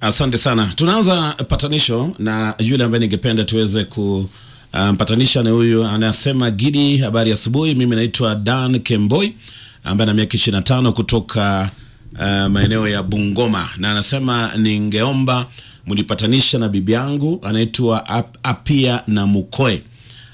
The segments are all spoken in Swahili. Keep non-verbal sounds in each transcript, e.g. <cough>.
Asante sana. Tunaanza patanisho na yule ambaye ningependa tuweze kumpatanisha um, na huyu anasema, Gidi, habari asubuhi. Mimi naitwa Dan Kemboi ambaye ana miaka ishirini na tano kutoka uh, maeneo ya Bungoma, na anasema ningeomba mlipatanisha na bibi yangu anaitwa Ap Apia na Mukoe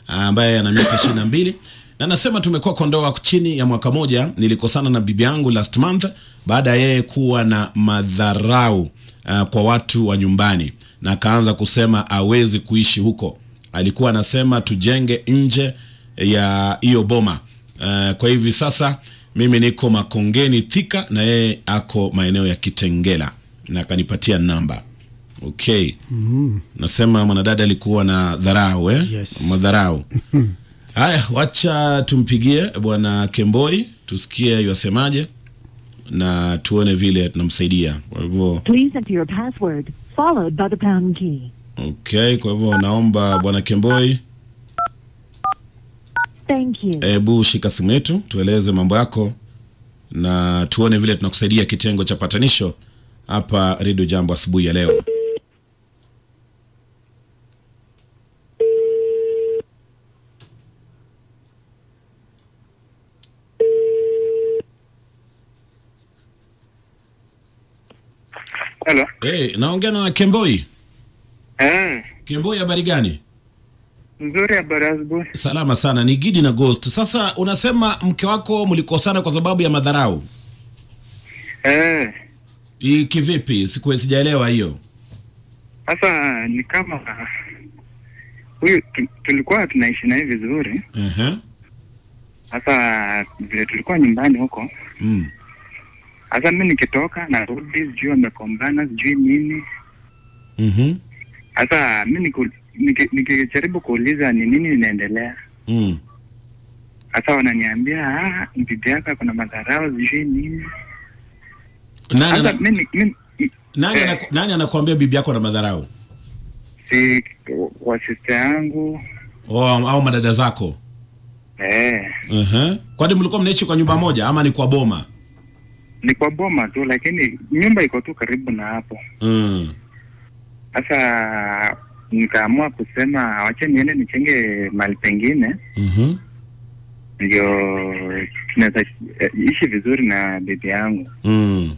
ambaye ana miaka ishirini na mbili na anasema tumekuwa Kondoa chini ya mwaka moja. Nilikosana na bibi yangu last month baada ya yeye kuwa na madharau uh, kwa watu wa nyumbani, na akaanza kusema awezi kuishi huko. Alikuwa anasema tujenge nje ya hiyo boma. Uh, kwa hivi sasa mimi niko Makongeni Thika na yeye ako maeneo ya Kitengela, na akanipatia namba. Okay. mm -hmm. Nasema mwanadada alikuwa na dharau eh? Yes. Madharau. <laughs> Haya, wacha tumpigie bwana Kemboi tusikie yasemaje na tuone vile tunamsaidia. Kwa hivyo Please enter your password followed by the pound key. okay, kwa hivyo naomba bwana Kemboi, Thank you. hebu shika simu yetu tueleze mambo yako na tuone vile tunakusaidia kitengo cha patanisho hapa Radio Jambo asubuhi ya leo. Hello. Hey, naongea na Kemboi. Eh, Kemboi, habari gani? nzuri habari asubuhi. Salama sana, ni Gidi na Ghost. Sasa unasema mke wako mlikosana kwa sababu ya madharau. Eh, I- Kivipi? Siku sijaelewa hiyo. sasa ni kama huyu tu- tulikuwa tunaishi naye vizuri. Eh. Uh -huh. Sasa vile tulikuwa nyumbani huko, Mm. Sasa mimi nikitoka narudi, sijui amekombana sijui nini. Mhm. Sasa mimi niku- niki- nikijaribu kuuliza ni nini inaendelea, Mm. sasa wananiambia ah, bibi yako kuna madharau sijui nini. Nani nani, eh. nani anakuambia bibi yako na madharau? si kwa sister yangu Oh, au madada zako? eh, Ehe. Kwani mlikuwa mnaishi kwa nyumba moja ama ni kwa boma? Ni kwa boma tu, lakini nyumba iko tu karibu na hapo. Mm. Sasa nikaamua kusema wacha niende nichenge mali pengine, Mhm. ndio tunaweza eh, ishi vizuri na bibi yangu. sasa. Mm.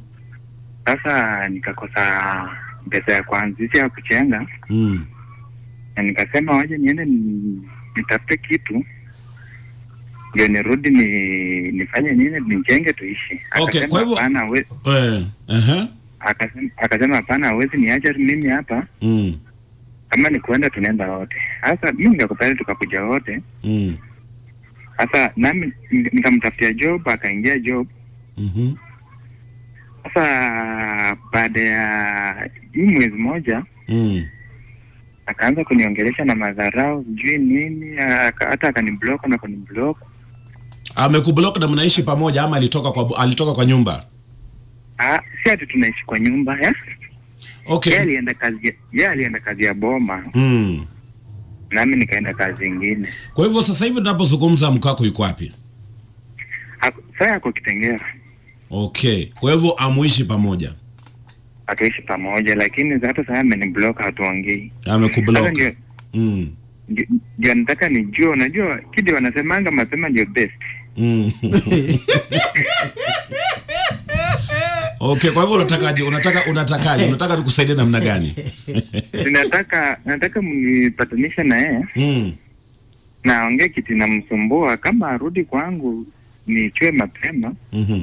Sasa nikakosa pesa ya kuanzisha ya kuchenga, Mm. na nikasema waje niende nitafute kitu ndio nirudi ni nifanye nini nijenge tuishi. Okay, Akasema, kwa hivyo- hapana, we- Eh. uh akasema akasema hapana, hawezi niacha mimi hapa, Mm. kama ni kuenda tunaenda wote. Sasa mimi nikakubali, tukakuja wote Mm. Sasa nami nikamtafutia job, akaingia job. Mhm. Sasa baada ya hii mwezi moja Mm. akaanza kuniongelesha na madharau sijui nini, hata akaniblock na kuniblock. Amekublock na mnaishi pamoja ama alitoka kwa alitoka kwa nyumba? Ah, si ati tunaishi kwa nyumba eh? Okay. Yeye alienda kazi yeye alienda kazi ya boma, Mm. nami nikaenda kazi ingine. Kwa hivyo sasa hivi tunapozungumza mkako yuko wapi? Sasa ako Kitengela, Okay. Kwa hivyo amuishi pamoja. Atuishi pamoja, lakini hata sasa ameniblock, hatuongei. Amekublock. Mm. ndio- ndio nataka nijue, unajua kidi wanasemanga mapema ndio best. Mm. <laughs> Okay, kwa hivyo unatakaje? Unataka unatakaje? Unataka tukusaidie namna gani? <laughs> Ninataka nataka mnipatanishe na yeye Mm. na ongee kitu inamsumbua, kama arudi kwangu nichwe mapema Mhm.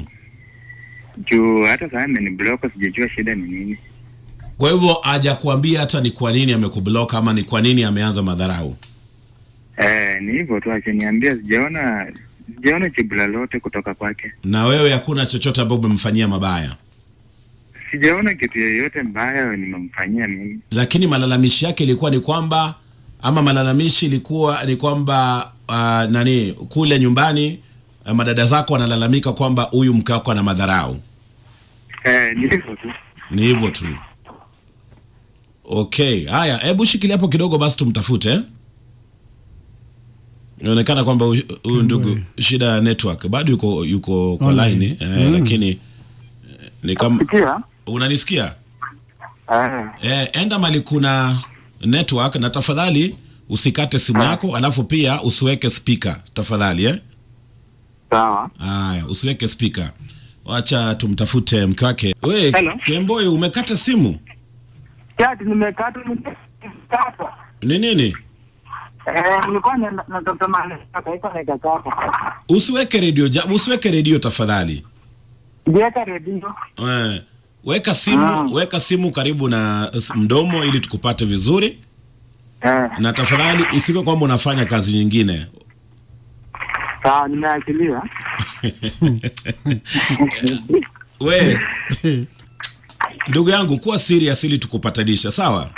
juu hata sasa ameniblock, sijajua shida ni nini. Kwa hivyo hajakuambia hata ni kwa nini amekublock ama ni kwa nini ameanza madharau? Eh, ni hivyo tu, achaniambia, sijaona sijaona jibu lolote kutoka kwake, Na wewe hakuna chochote ambacho umemfanyia mabaya. sijaona kitu yoyote mbaya nimemfanyia mimi. Lakini malalamishi yake ilikuwa ni kwamba ama malalamishi ilikuwa ni kwamba uh, nani kule nyumbani uh, madada zako wanalalamika kwamba huyu mke wako ana madharau. Eh, ni hivyo tu. Ni hivyo tu. Okay, haya, hebu shikilia hapo kidogo basi tumtafute. eh? Inaonekana kwamba huyu ndugu shida ya network bado yuko yuko kwa line eh, mm. lakini eh, ni kama Sikia? unanisikia? Eh, Eh, enda mali kuna network na tafadhali usikate simu yako, alafu pia usiweke speaker tafadhali eh? sawa. Haya, usiweke speaker. Wacha tumtafute mke wake. We, Kemboi umekata simu. Kati nimekata nimekata. Ni nini? Usiweke redio ja, usiweke redio tafadhali. Weka redio. Eh, weka simu, Ah. weka simu karibu na mdomo ili tukupate vizuri, Eh, na tafadhali isiwe kwamba unafanya kazi nyingine. sawa nimeachilia. <laughs> We ndugu yangu, kuwa serious ili tukupatanisha, sawa?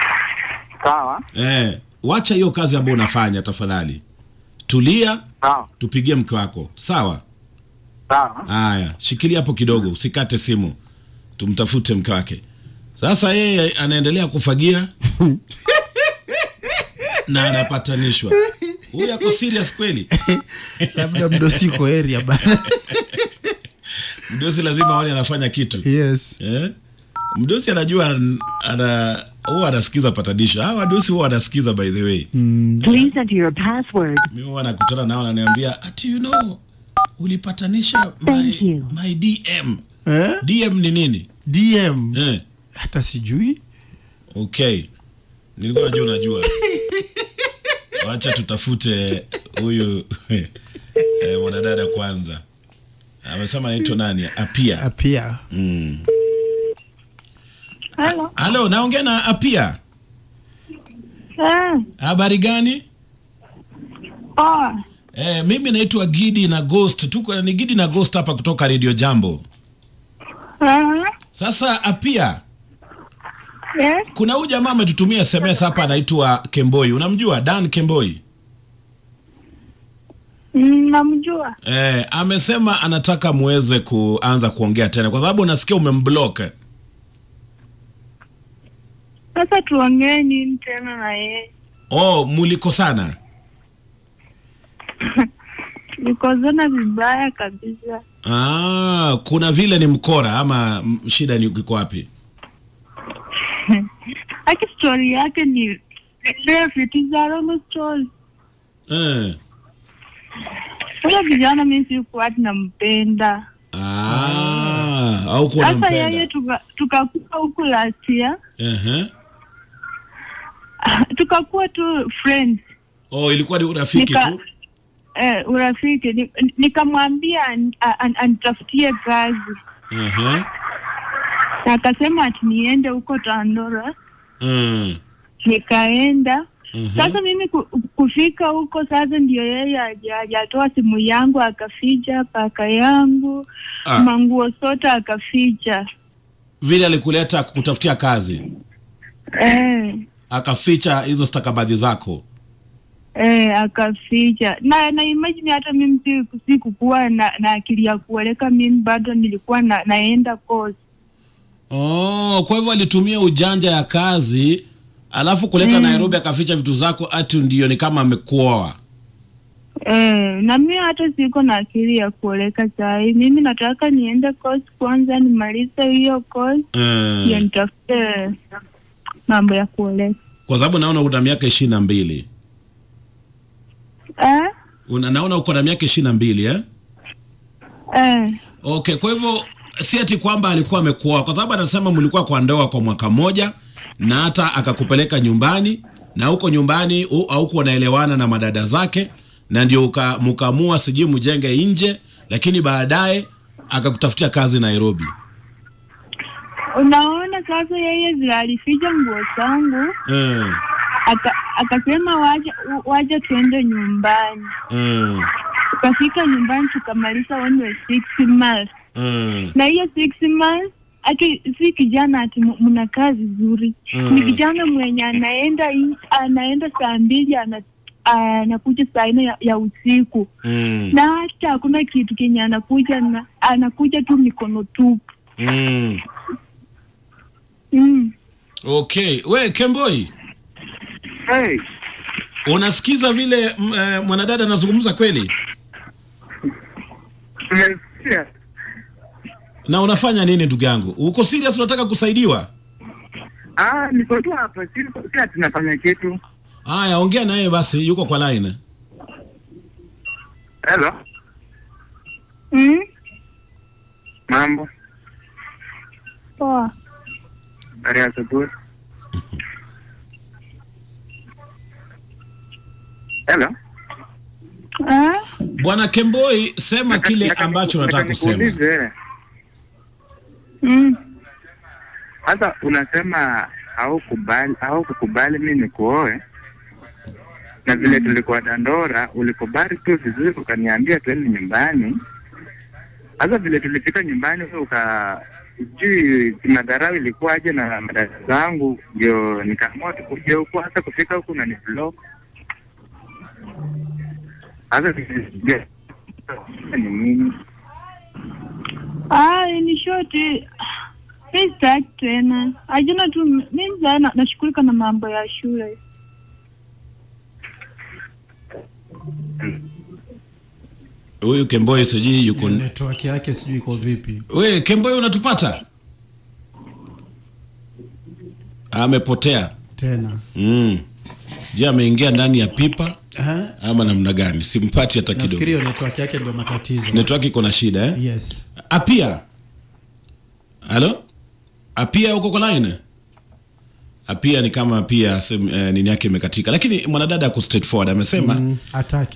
Sawa. Eh, wacha hiyo kazi ambayo unafanya tafadhali, tulia, Sawa. tupigie mke wako, sawa? Sawa. Haya, shikilia hapo kidogo, usikate simu, tumtafute mke wake. Sasa yeye anaendelea kufagia na anapatanishwa. Huyu ako serious kweli? labda mdosi kwa area bana Mdosi lazima aone anafanya kitu yes eh? Mdosi anajua an- ana huwa anasikiza patanisho. Hawa wadosi huwa wanasikiza by the way. Please enter your password. Mimi huwa nakutana nao ananiambia ati you know ulipatanisha my, my DM. eh? DM ni nini? dm Eh. hata sijui Okay, nilikuwa najua unajua. Wacha tutafute huyu eh, mwanadada kwanza. Amesema anaitwa nani? Apia. apia Mm. Halo. Halo, naongea na Apia. Eh, Habari gani? poa. Eh, mimi naitwa Gidi na Ghost. Tuko ni Gidi na Ghost hapa kutoka Radio Jambo. Eh, Sasa Apia, yes. kuna huyu jamaa ametutumia SMS hapa anaitwa Kemboi. Unamjua Dan Kemboi? Namjua. Eh, amesema anataka muweze kuanza kuongea tena kwa sababu nasikia umemblock. Sasa tuongee nini tena na yeye? Oh, mulikosana. <laughs> Nikozana vibaya kabisa. Ah, kuna vile ni mkora ama shida ni iko wapi? <laughs> Aki story yake ni refu, it is long story. Eh. Huyo kijana mimi sikuwa nampenda. Ah, au kuna Sasa yeye tukakua tuka- huku last year. Ehe. <laughs> Tukakuwa tu friends. Oh, ilikuwa ni urafiki Nika- tu. Eh, urafiki Ni- nikamwambia an- an- anitafutie kazi uh-huh. akasema ati niende huko Tandora. Mm. nikaenda Mhm. sasa mimi kufika huko sasa ndio yeye ajatoa simu yangu akaficha paka yangu Ah. manguo sote akaficha Vile alikuleta kutafutia kazi, eh, akaficha hizo stakabadhi zako. eh, akaficha na na imagine hata mimi si- sikukuwa na, na akili ya kuoleka mimi bado nilikuwa na, naenda course Oh, kwa hivyo alitumia ujanja ya kazi alafu kuleta mm. Nairobi akaficha vitu zako, ati ndio ni kama amekuoa. Eh, na mimi hata siko na akili ya kuoleka sahi. Mimi nataka niende course kwanza, nimalize hiyo course ndio Eh, nitafute mambo ya kuoleka. Kwa sababu naona una miaka ishirini na mbili Eh? Una, naona uko na miaka ishirini na mbili eh? Eh. Okay, kwa hivyo si ati kwamba alikuwa amekuoa, kwa sababu anasema mlikuwa kwa ndoa kwa mwaka mmoja na hata akakupeleka nyumbani na huko nyumbani hauko unaelewana na madada zake, na ndio mkaamua sijui mjenge nje, lakini baadaye akakutafutia kazi Nairobi. Unaona sasa, yeye vile alificha nguo zangu. Mm, akasema waje waje tuende nyumbani. mm, Tukafika nyumbani tukamaliza one six months, mm, na hiyo six months aki si kijana ati mna mnakaa vizuri Mm. ni kijana mwenye anaenda anaenda saa mbili ana anakuja saa nne ya, ya usiku. Mm, na hata hakuna kitu kenye anakuja na anakuja tu mikono tupu. Mm. Mm. Okay, we Kemboi, Hey, unasikiza vile m- eh, mwanadada anazungumza kweli, Yes. na unafanya nini ndugu yangu? Uko serious? Unataka kusaidiwa? Ah, niko tu hapa, si si ati nafanya kitu. Haya, ongea naye basi, yuko kwa line. Hello, Mm? mambo. Poa. Ya. Hello. Ah? Bwana Kemboi, sema kile na ambacho unataka nataka kusema. Sasa Mm. Sasa unasema haukubali haukukubali mimi nikuoe, na vile mm. tulikuwa Dandora ulikubali tu vizuri, ukaniambia tuende nyumbani. Sasa vile tulifika nyumbani, uka sijui madharau ilikuwaje na madada zangu, ndio nikaamua tukuja huku. Hasa kufika huku na ni block hasa ni nini. Ah, ni shoti Mi sitaki tena. Ajina tu mi mzaa nashughulika na mambo ya shule. Huyu Kemboi sijui yuko network yake sijui iko vipi We Kemboi, unatupata? Amepotea. tena Mm. Je, ameingia ndani ya pipa Eh, ama namna gani? Simpati hata kidogo. Nafikiri network yake ndio matatizo Network iko na shida eh? yes Apia. Halo? Apia uko kwa line? Apia ni kama pia sem, eh, nini yake imekatika. Lakini mwanadada ako straightforward amesema mm,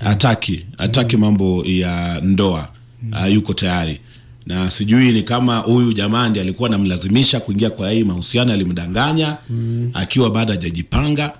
ataki hataki mm. mambo ya ndoa uh, yuko tayari na sijui ni kama huyu jamaa ndiye alikuwa anamlazimisha kuingia kwa hii mahusiano alimdanganya mm. akiwa bado hajajipanga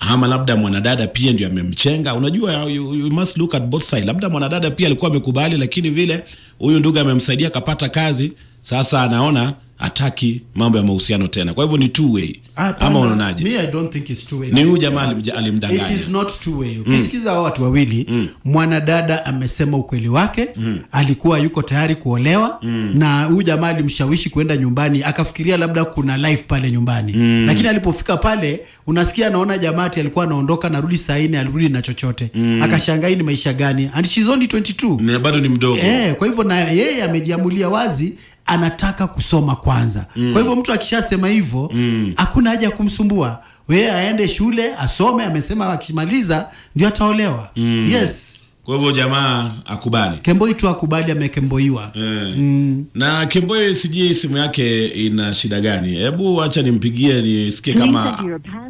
ama labda mwanadada pia ndio amemchenga unajua you, you must look at both side labda mwanadada pia alikuwa amekubali lakini vile huyu ndugu amemsaidia akapata kazi sasa anaona hataki mambo ya mahusiano tena kwa hivyo ni two way ama unaonaje me I don't think it's two way. ni huyu jamaa alimdanganya. It is not two way. Ukisikiza hao watu wawili, mwanadada amesema ukweli wake, alikuwa yuko tayari kuolewa na huyu jamaa alimshawishi kwenda nyumbani, akafikiria labda kuna life pale nyumbani. Lakini alipofika pale, unasikia anaona jamaa ati alikuwa anaondoka narudi saa nne, alirudi na chochote. Akashangaa ni maisha gani? And she's only 22. Na bado ni mdogo Eh, kwa hivyo na yeye amejiamulia wazi anataka kusoma kwanza. mm. Kwa hivyo mtu akishasema hivyo hakuna mm. haja ya kumsumbua. Wewe aende shule asome, amesema akimaliza ndio ataolewa. mm. Yes. kwa hivyo jamaa akubali Kemboi tu akubali amekemboiwa. Eh. Mm. na Kemboi sijui simu yake ina shida gani. Hebu acha nimpigie nisikie kama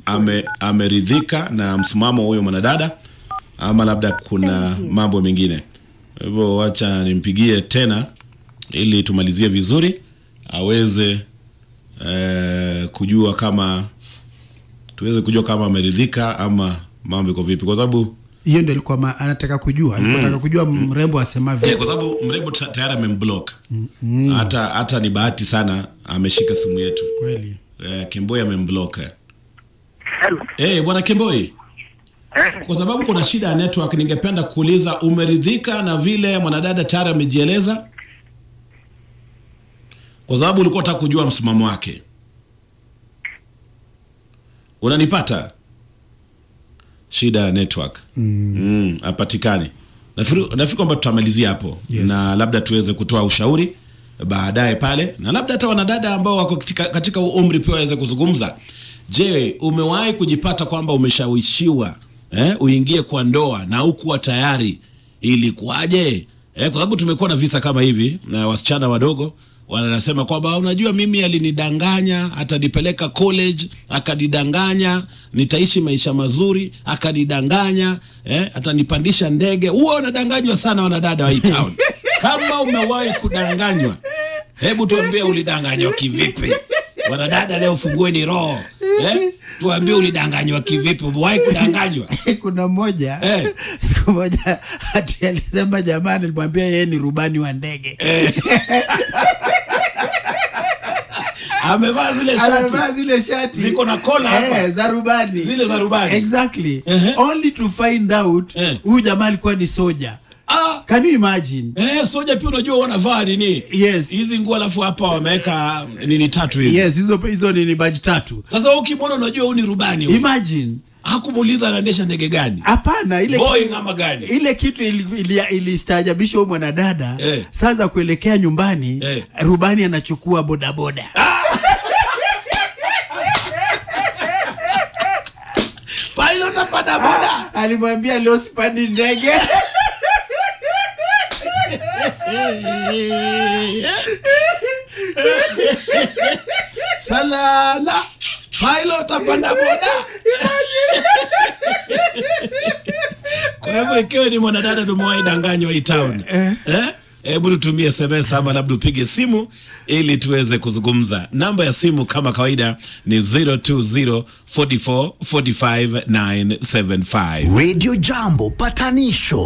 ame, ameridhika na msimamo huyo mwanadada ama labda kuna mambo mengine. Kwa hivyo wacha nimpigie tena ili tumalizie vizuri aweze eh, kujua kama tuweze kujua kama ameridhika ama mambo iko vipi, kwa sababu Hiyo ndio alikuwa anataka kujua. Alikuwa anataka kujua mrembo asema vipi. kwa sababu mrembo tayari amemblock. Hata hata ni bahati sana ameshika simu yetu. Kweli. Eh, Kemboi amemblock. eh hey, bwana Kemboi, Eh, kwa sababu kuna shida ya network, ningependa kuuliza umeridhika na vile mwanadada tayari amejieleza? Kwa sababu ulikuwa unataka kujua msimamo wake. Unanipata? Shida ya network. Mm, hapatikani. Nafikiri nafikiri kwamba tutamalizia hapo Yes. na labda tuweze kutoa ushauri baadaye pale, na labda hata wanadada ambao wako katika, katika umri pia waweze kuzungumza. Je, umewahi kujipata kwamba umeshawishiwa eh, uingie kwa ndoa na hukuwa tayari? Ilikuwaje? Eh, kwa sababu tumekuwa na visa kama hivi na wasichana wadogo wanasema kwamba unajua, mimi alinidanganya, atanipeleka college, akanidanganya nitaishi maisha mazuri, akanidanganya eh, atanipandisha ndege. Huwa wanadanganywa sana wanadada wa hii town. <laughs> Kama umewahi kudanganywa, hebu tuambie ulidanganywa kivipi? Wanadada leo fungueni roho eh? Tuambie ulidanganywa kivipi? Umewahi kudanganywa? <laughs> kuna mmoja Eh. <laughs> siku moja ati alisema jamani, nilimwambia yeye ni rubani wa ndege Amevaa zile shati amevaa zile shati Ziko na kola hapa. eh, za rubani zile za rubani. exactly Ehe. only to find out Eh. huyu jamaa alikuwa ni soja Ah, can you imagine eh, soja pia unajua wanavaa nini? Yes. Hizi nguo alafu hapa wameweka nini tatu hivi. yes hizo hizo ni, badge tatu Sasa ukimwona unajua huyu ni rubani. imagine Hakumuuliza anaendesha ndege gani? hapana ile Boeing ama gani? ile kitu ilistaajabisha ili, ili mwanadada Eh. saa za kuelekea nyumbani Eh. rubani anachukua bodaboda ah! pilot bodaboda ah, alimwambia leo sipandi ndege salala pilot apanda boda kwa hivyo ikiwa ni mwanadada tumewahi danganywa hii town. Eh? hebu tutumie sms ama labda upige simu ili tuweze kuzungumza. Namba ya simu kama kawaida ni 020 44 45 975 Radio Jambo patanisho